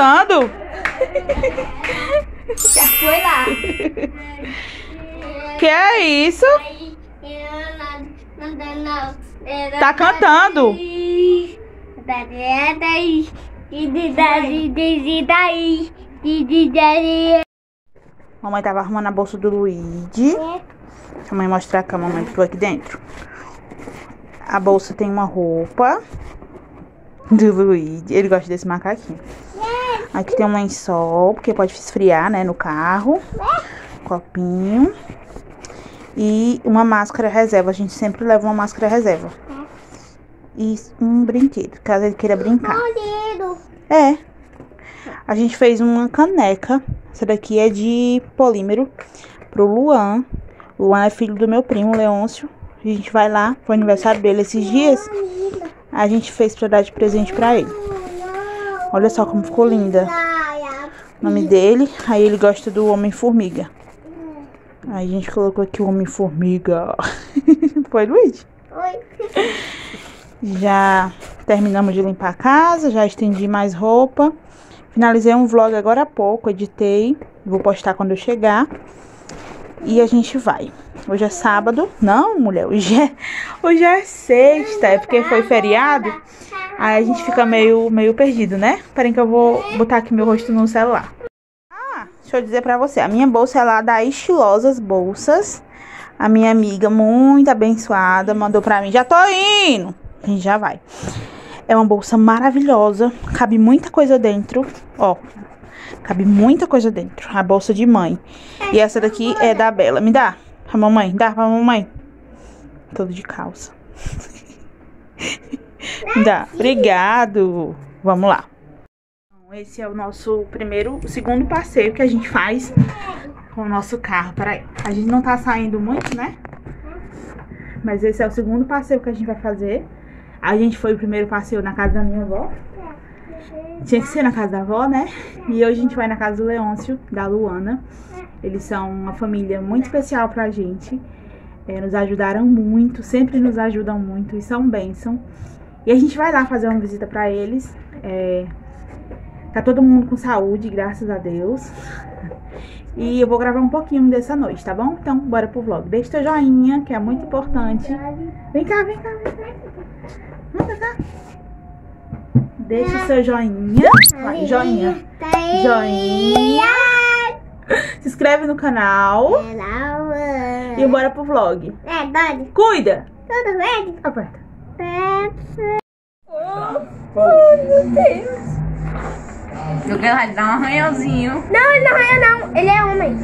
Dançando? Já foi lá. Que é isso? Tá cantando. Mamãe tava arrumando a bolsa do Luigi. Deixa a mãe mostrar a mamãe que foi aqui dentro. A bolsa tem uma roupa do Luigi. Ele gosta desse macaquinho. Aqui tem um lençol, porque pode esfriar, né, no carro. Copinho. E uma máscara reserva. A gente sempre leva uma máscara reserva. E um brinquedo, caso ele queira brincar. É. A gente fez uma caneca. Essa daqui é de polímero pro Luan. Luan é filho do meu primo, Leôncio. A gente vai lá, foi aniversário dele esses dias. A gente fez pra dar de presente pra ele. Olha só como ficou linda. O nome dele. Aí ele gosta do Homem-Formiga. Aí a gente colocou aqui o Homem-Formiga. Foi, Luiz? Oi. Já terminamos de limpar a casa, já estendi mais roupa. Finalizei um vlog agora há pouco, editei. Vou postar quando eu chegar. E a gente vai. Hoje é sábado. Não, mulher, hoje é, hoje é sexta. É porque foi feriado. Aí a gente fica meio, meio perdido, né? Peraí que eu vou botar aqui meu rosto no celular. Ah, deixa eu dizer pra você. A minha bolsa é lá da Estilosas Bolsas. A minha amiga muito abençoada mandou pra mim. Já tô indo. A gente já vai. É uma bolsa maravilhosa. Cabe muita coisa dentro. Ó, Cabe muita coisa dentro. A bolsa de mãe. E essa daqui é da Bela. Me dá. Pra mamãe. Dá pra mamãe. Todo de calça. Dá. Obrigado. Vamos lá. Esse é o nosso primeiro, o segundo passeio que a gente faz com o nosso carro. Peraí. A gente não tá saindo muito, né? Mas esse é o segundo passeio que a gente vai fazer. A gente foi o primeiro passeio na casa da minha avó. Tinha que ser na casa da avó, né? E hoje a gente vai na casa do Leôncio, da Luana. Eles são uma família muito especial pra gente. É, nos ajudaram muito, sempre nos ajudam muito e são bênção. E a gente vai lá fazer uma visita pra eles. É, tá todo mundo com saúde, graças a Deus. E eu vou gravar um pouquinho dessa noite, tá bom? Então, bora pro vlog. Deixa teu joinha, que é muito importante. Vem cá, vem cá, vem cá. Vem cá. Deixa o seu joinha. Vai, joinha. Joinha. Se inscreve no canal. E bora pro vlog. É, Cuida. tudo bem? Aperta. Oh, meu Deus. Eu quero dar um arranhãozinho. Não, ele não arranha não. Ele é homem.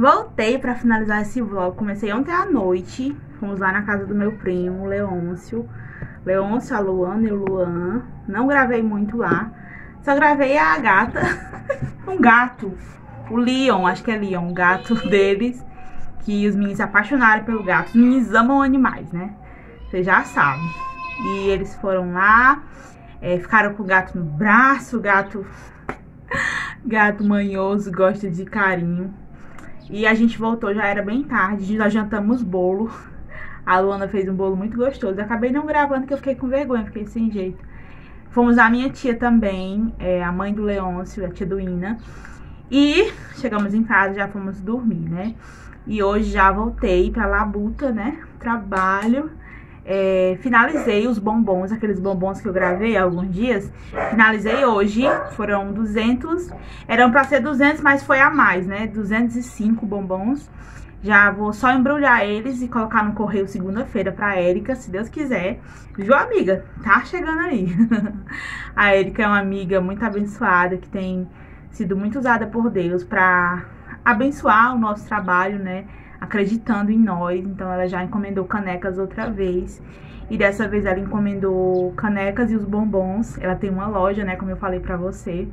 Voltei pra finalizar esse vlog. Comecei ontem à noite. Fomos lá na casa do meu primo, Leôncio. Leôncio, a Luana e o Luan. Não gravei muito lá. Só gravei a gata. um gato. O Leon, acho que é Leon, o gato deles. Que os meninos se apaixonaram pelo gato. Os meninos amam animais, né? Você já sabe. E eles foram lá. é, ficaram com o gato no braço. O gato. Gato manhoso, gosta de carinho. E a gente voltou, já era bem tarde, já jantamos bolo. A Luana fez um bolo muito gostoso. Acabei não gravando porque eu fiquei com vergonha, fiquei sem jeito. Fomos a minha tia também, é, a mãe do Leôncio, a tia do Ina. E chegamos em casa, já fomos dormir, né? E hoje já voltei pra Labuta, né? Trabalho. É, finalizei os bombons, aqueles bombons que eu gravei há alguns dias. Finalizei hoje, foram 200. Eram pra ser 200, mas foi a mais, né? 205 bombons. Já vou só embrulhar eles e colocar no correio segunda-feira pra Érica, se Deus quiser. Viu, amiga? Tá chegando aí. a Érica é uma amiga muito abençoada que tem sido muito usada por Deus pra abençoar o nosso trabalho, né? Acreditando em nós. Então ela já encomendou canecas outra vez. E dessa vez ela encomendou canecas e os bombons. Ela tem uma loja, né? Como eu falei pra você.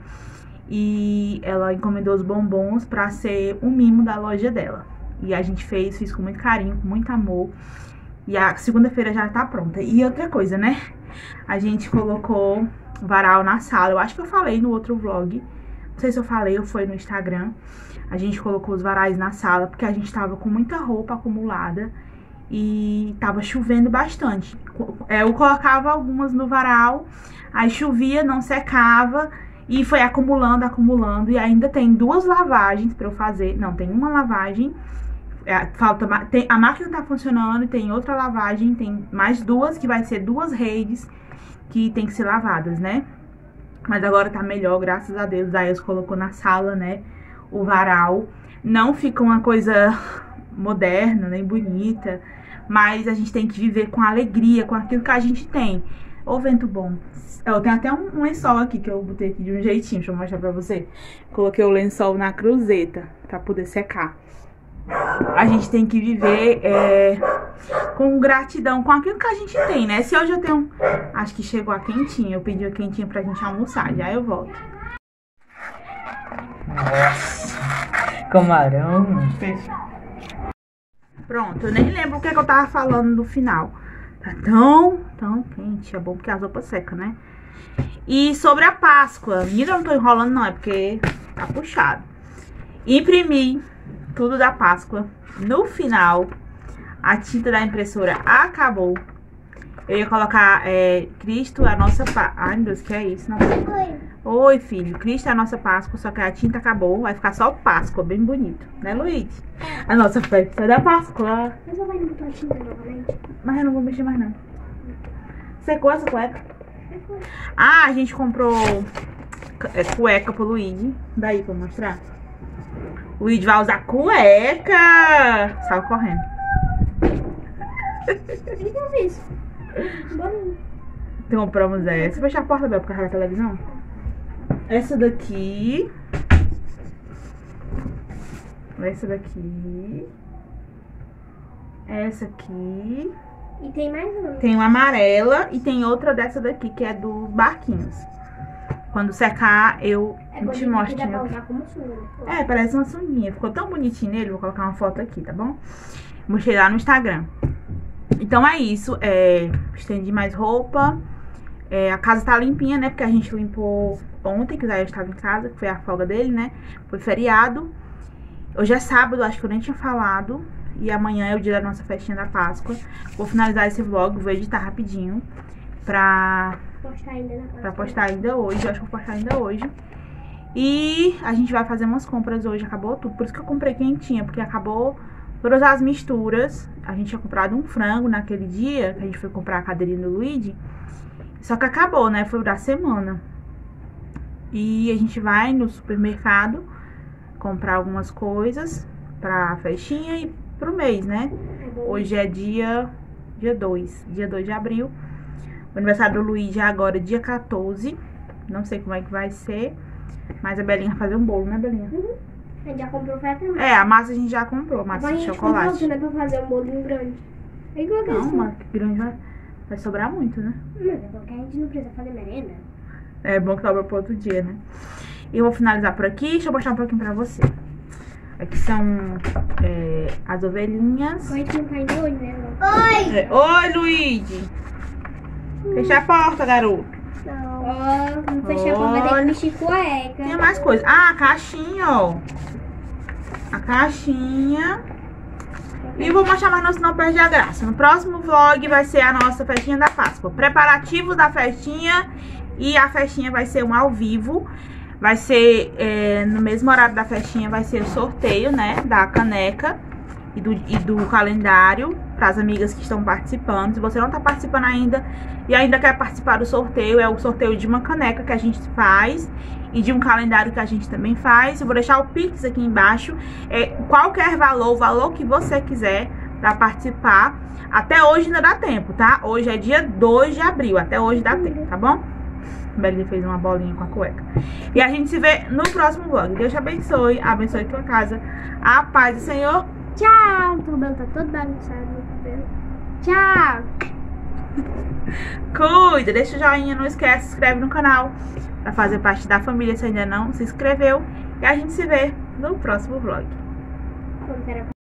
E ela encomendou os bombons pra ser um mimo da loja dela. E a gente fez, fiz com muito carinho, com muito amor. E a segunda-feira já tá pronta. E outra coisa, né? A gente colocou varal na sala. Eu acho que eu falei no outro vlog. Não sei se eu falei ou foi no Instagram. A gente colocou os varais na sala porque a gente tava com muita roupa acumulada e tava chovendo bastante. Eu colocava algumas no varal, aí chovia, não secava e foi acumulando, acumulando. E ainda tem duas lavagens pra eu fazer. Não, tem uma lavagem. é, falta, tem, a máquina tá funcionando e tem outra lavagem. Tem mais duas, que vai ser duas redes que tem que ser lavadas, né? Mas agora tá melhor, graças a Deus. Aí eu colocou na sala, né? O varal. Não fica uma coisa moderna, nem bonita. Mas a gente tem que viver com alegria, com aquilo que a gente tem. Ô, vento bom. Eu tenho até um, um lençol aqui que eu botei aqui de um jeitinho, deixa eu mostrar pra você. Coloquei o lençol na cruzeta pra poder secar. A gente tem que viver é, com gratidão com aquilo que a gente tem, né? Se hoje eu tenho. Acho que chegou a quentinha. Eu pedi a quentinha pra gente almoçar. Já eu volto. Nossa. Camarão. Pronto, eu nem lembro o que, é que eu tava falando no final. Tá tão, tão quente. É bom porque as roupas secam, né? E sobre a Páscoa. Menina, eu não tô enrolando, não. É porque tá puxado. Imprimi tudo da Páscoa. No final, a tinta da impressora acabou. Eu ia colocar é, Cristo, a nossa Páscoa. Ai, meu Deus, que é isso? Não. Oi. Oi, filho. Cristo é a nossa Páscoa, só que a tinta acabou. Vai ficar só Páscoa, bem bonito. Né, Luiz? A nossa festa da Páscoa. Mas eu vou botar a tinta novamente. Mas eu não vou mexer mais, não. Secou essa cueca? Ah, a gente comprou é, cueca pro Luigi. Daí pra mostrar. O Luigi vai usar cueca. Saiu correndo. O que eu fiz? Então compramos essa. Fechar a porta, Bel, por causa da televisão. Essa daqui. Essa daqui. Essa aqui. E tem mais um. Tem uma amarela e tem outra dessa daqui, que é dos barquinhos. Quando secar, eu É te mostro. É, parece uma sunguinha. Ficou tão bonitinho nele, vou colocar uma foto aqui, tá bom? Mostrei lá no Instagram. Então é isso. É, estendi mais roupa. É, a casa tá limpinha, né? Porque a gente limpou ontem, que o Zé estava em casa, que foi a folga dele, né? Foi feriado. Hoje é sábado, acho que eu nem tinha falado. E amanhã é o dia da nossa festinha da Páscoa. Vou finalizar esse vlog, vou editar rapidinho. Pra Postar ainda na Pra postar ainda hoje, eu acho que vou postar ainda hoje. E a gente vai fazer umas compras hoje, acabou tudo. Por isso que eu comprei quentinha, porque acabou todas as misturas. A gente tinha comprado um frango naquele dia, que a gente foi comprar a cadeirinha do Luigi. Só que acabou, né? Foi da semana. E a gente vai no supermercado comprar algumas coisas pra festinha e pro mês, né? Hoje é dia dia 2, dia 2 de abril. O aniversário do Luigi é agora dia 14. Não sei como é que vai ser. Mas a Belinha vai fazer um bolo, né, Belinha? A gente já comprou foi até mais. É, a massa a gente já comprou, massa Agora a de gente chocolate. comprou, né, pra fazer um bolinho grande. É igual aquele Não, mas que grande vai, vai sobrar muito, né? Mas é porque a gente não precisa fazer merenda. É bom que sobra pro outro dia, né? E eu vou finalizar por aqui. Deixa eu mostrar um pouquinho pra você. Aqui são é, as ovelhinhas. A não tá indo hoje, né? Lu? É, Oi, Luigi! Fecha a porta, garoto. Não. Ó, não fechar a porta, vai ter Olha. que vestir cueca. Tem mais coisa. Ah, a caixinha, ó. A caixinha. E vou mostrar mais não, senão perde a graça. No próximo vlog vai ser a nossa festinha da Páscoa. Preparativos da festinha e a festinha vai ser um ao vivo. Vai ser é, no mesmo horário da festinha, vai ser o sorteio, né? Da caneca e do, e do calendário para as amigas que estão participando. Se você não está participando ainda e ainda quer participar do sorteio, é o sorteio de uma caneca que a gente faz e de um calendário que a gente também faz. Eu vou deixar o Pix aqui embaixo. É, qualquer valor, o valor que você quiser para participar. Até hoje ainda dá tempo, tá? Hoje é dia 2 de abril, até hoje dá tempo, tá bom? Belinha fez uma bolinha com a cueca. E a gente se vê no próximo vlog. Deus te abençoe, abençoe tua casa. A paz do Senhor. Tchau. O cabelo tá todo bagunçado no cabelo. Tchau. Cuida, deixa o joinha, não esquece, se inscreve no canal para fazer parte da família se ainda não se inscreveu. E a gente se vê no próximo vlog.